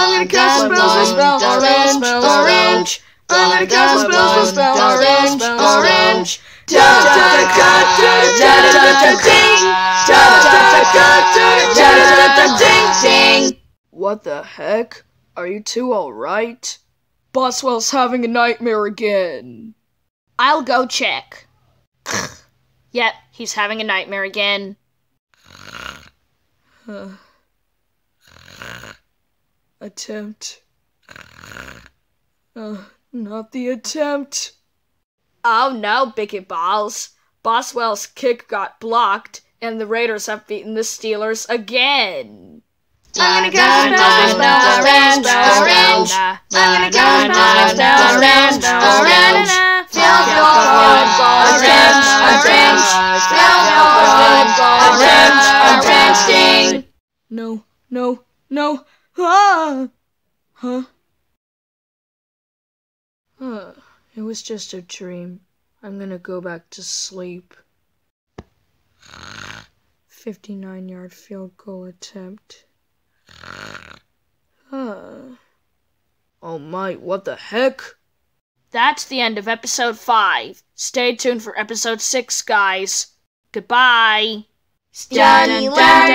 I'm gonna cast a spell, spell, spells, spell, orange, orange. I'm gonna cast a spell, spells, spells, orange, orange. What the heck? Are you two alright? Boswell's having a nightmare again. I'll go check. yep, he's having a nightmare again. Attempt. Uh, not the attempt. Oh no, Bigot Balls. Boswell's kick got blocked, and the Raiders have beaten the Steelers again. I'm gonna cast spells, spells, orange, orange. I'm gonna cast spells, spells, orange, orange. Field goal, orange, orange. Field goal, orange, orange. Ding. No, no, no. Ah! Huh? Huh. It was just a dream. I'm gonna go back to sleep. 59 yard field goal attempt. Huh. Oh my, what the heck? That's the end of episode 5. Stay tuned for episode 6, guys. Goodbye. Johnny learns, Here we go.